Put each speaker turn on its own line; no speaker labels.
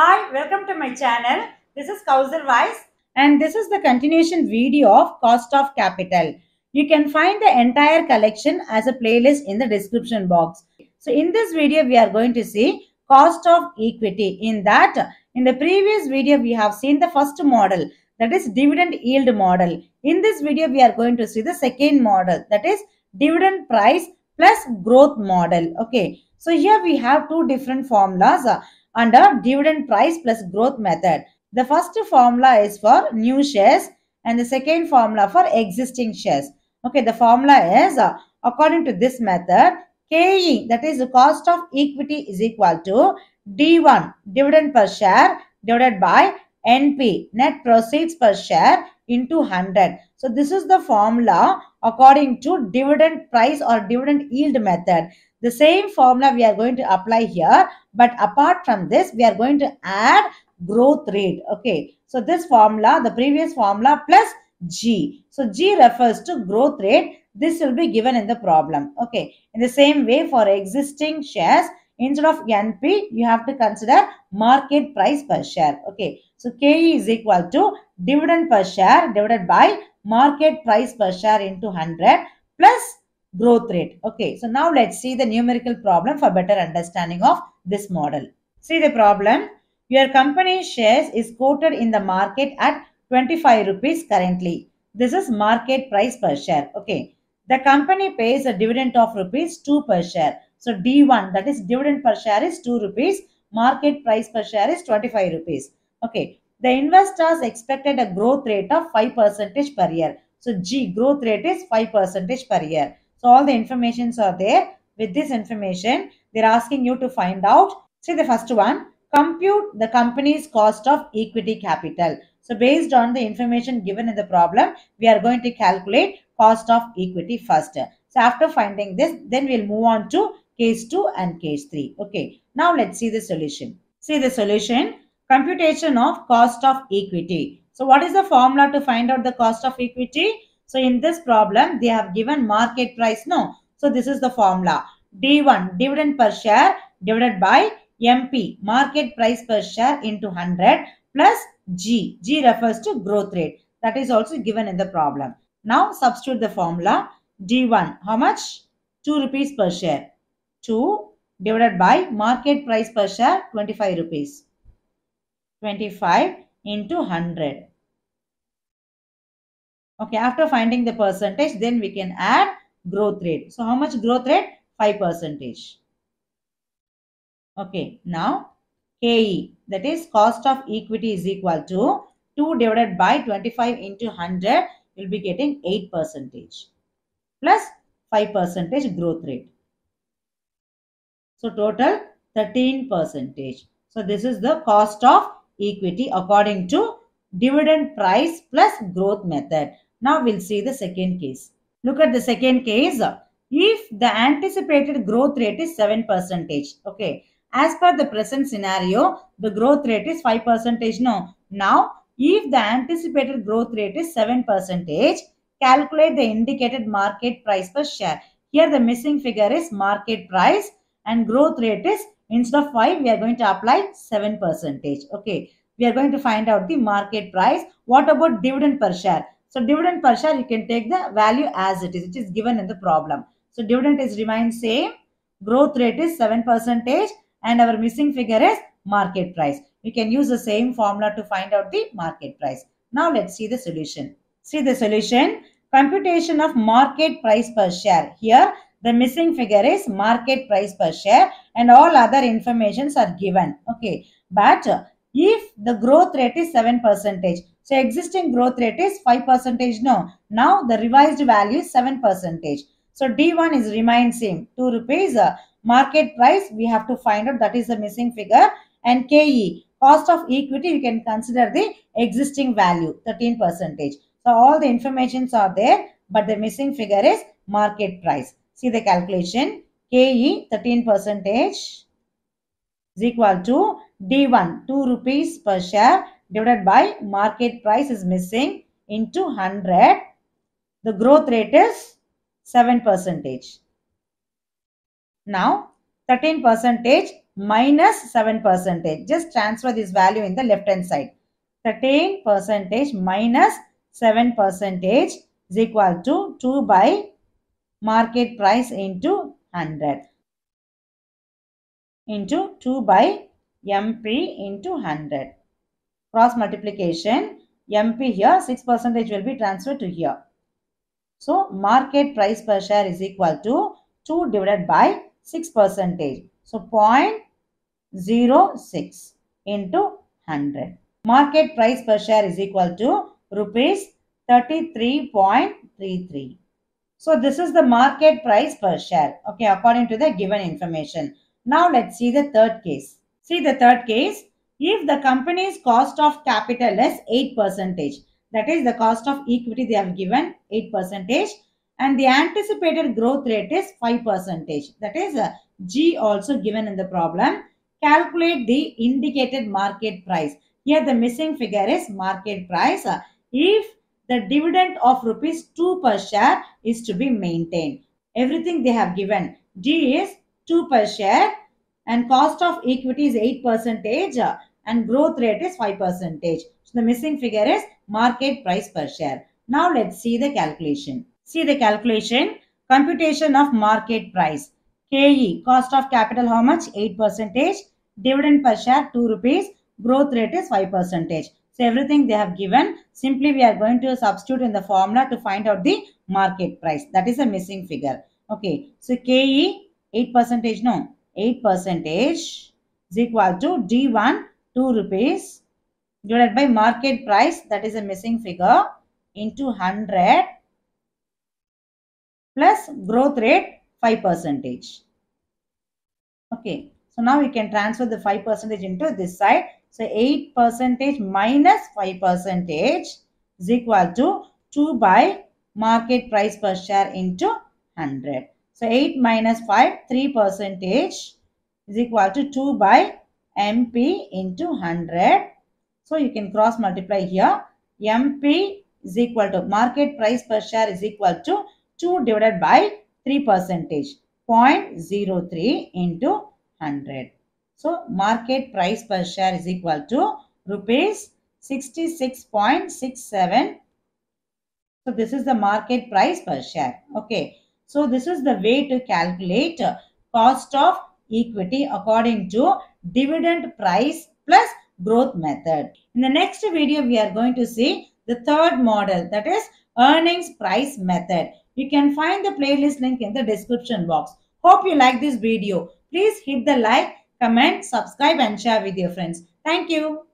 Hi, welcome to my channel. This is Kauser Wise and this is the continuation video of cost of capital. You can find the entire collection as a playlist in the description box. So in this video, we are going to see cost of equity. In that, in the previous video, we have seen the first model that is dividend yield model. In this video, we are going to see the second model that is dividend price plus growth model. Okay. So here we have two different formulas under dividend price plus growth method. The first formula is for new shares and the second formula for existing shares. Okay, the formula is uh, according to this method, KE that is the cost of equity is equal to D1 dividend per share divided by NP net proceeds per share into 100. So this is the formula according to dividend price or dividend yield method. The same formula we are going to apply here, but apart from this, we are going to add growth rate. Okay, so this formula, the previous formula plus G. So G refers to growth rate. This will be given in the problem. Okay, in the same way for existing shares, instead of NP, you have to consider market price per share. Okay, so KE is equal to dividend per share divided by market price per share into 100 plus growth rate. Okay, so now let's see the numerical problem for better understanding of this model. See the problem. Your company shares is quoted in the market at 25 rupees currently. This is market price per share. Okay. The company pays a dividend of rupees 2 per share. So D1 that is dividend per share is 2 rupees. Market price per share is 25 rupees. Okay. The investors expected a growth rate of 5 percentage per year. So G growth rate is 5 percentage per year. So all the informations are there. With this information, they're asking you to find out. See the first one, compute the company's cost of equity capital. So based on the information given in the problem, we are going to calculate cost of equity first. So after finding this, then we'll move on to case 2 and case 3. Okay, now let's see the solution. See the solution, computation of cost of equity. So what is the formula to find out the cost of equity? So in this problem, they have given market price. No. So this is the formula. D1 dividend per share divided by MP market price per share into 100 plus G. G refers to growth rate. That is also given in the problem. Now substitute the formula. D1 how much? 2 rupees per share. 2 divided by market price per share 25 rupees. 25 into 100. Okay, after finding the percentage, then we can add growth rate. So how much growth rate? 5 percentage. Okay, now KE that is cost of equity is equal to 2 divided by 25 into 100 you'll be getting 8 percentage plus 5 percentage growth rate. So total 13 percentage. So this is the cost of equity according to dividend price plus growth method. Now we'll see the second case. Look at the second case. If the anticipated growth rate is 7 percentage, okay, as per the present scenario, the growth rate is 5 percentage. No, now if the anticipated growth rate is 7 percentage, calculate the indicated market price per share. Here the missing figure is market price and growth rate is instead of 5, we are going to apply 7 percentage. Okay, we are going to find out the market price. What about dividend per share? So dividend per share, you can take the value as it is. It is given in the problem. So dividend is remain same. Growth rate is 7 percentage and our missing figure is market price. We can use the same formula to find out the market price. Now let's see the solution. See the solution. Computation of market price per share. Here the missing figure is market price per share and all other informations are given. Okay. But uh, if the growth rate is 7 percentage, so existing growth rate is 5 percentage. No. Now the revised value is 7 percentage. So D1 is remain same. 2 rupees. Uh, market price we have to find out that is the missing figure. And KE cost of equity we can consider the existing value 13 percentage. So all the informations are there but the missing figure is market price. See the calculation. KE 13 percentage is equal to D1 2 rupees per share divided by market price is missing into 100. The growth rate is 7 percentage. Now 13 percentage minus 7 percentage. Just transfer this value in the left hand side. 13 percentage minus 7 percentage is equal to 2 by market price into 100 into 2 by MP into 100. Cross multiplication MP here 6 percentage will be transferred to here. So market price per share is equal to 2 divided by 6 percentage. So 0.06 into 100. Market price per share is equal to rupees 33.33. So this is the market price per share. Okay, according to the given information. Now let's see the third case. See the third case. If the company's cost of capital is 8 percentage, that is the cost of equity they have given 8 percentage and the anticipated growth rate is 5 percentage. That is a G also given in the problem. Calculate the indicated market price. Here the missing figure is market price. Uh, if the dividend of rupees 2 per share is to be maintained. Everything they have given. G is 2 per share and cost of equity is 8 percentage uh, and growth rate is 5 percentage. So the missing figure is market price per share. Now let's see the calculation. See the calculation. Computation of market price. KE, cost of capital how much? 8 percentage. Dividend per share 2 rupees. Growth rate is 5 percentage. So everything they have given, simply we are going to substitute in the formula to find out the market price. That is a missing figure. Okay, so KE 8 percentage, no, 8 percentage is equal to D1 2 rupees divided by market price that is a missing figure into 100 plus growth rate 5 percentage. Okay, so now we can transfer the 5 percentage into this side. So 8 percentage minus 5 percentage is equal to 2 by market price per share into 100. So 8 minus 5, 3 percentage is equal to 2 by MP into 100. So you can cross multiply here. MP is equal to market price per share is equal to 2 divided by 3 percentage 0.03 into 100. So market price per share is equal to rupees 66.67. So this is the market price per share. Okay. So this is the way to calculate cost of equity according to dividend price plus growth method. In the next video, we are going to see the third model that is earnings price method. You can find the playlist link in the description box. Hope you like this video. Please hit the like, comment, subscribe and share with your friends. Thank you.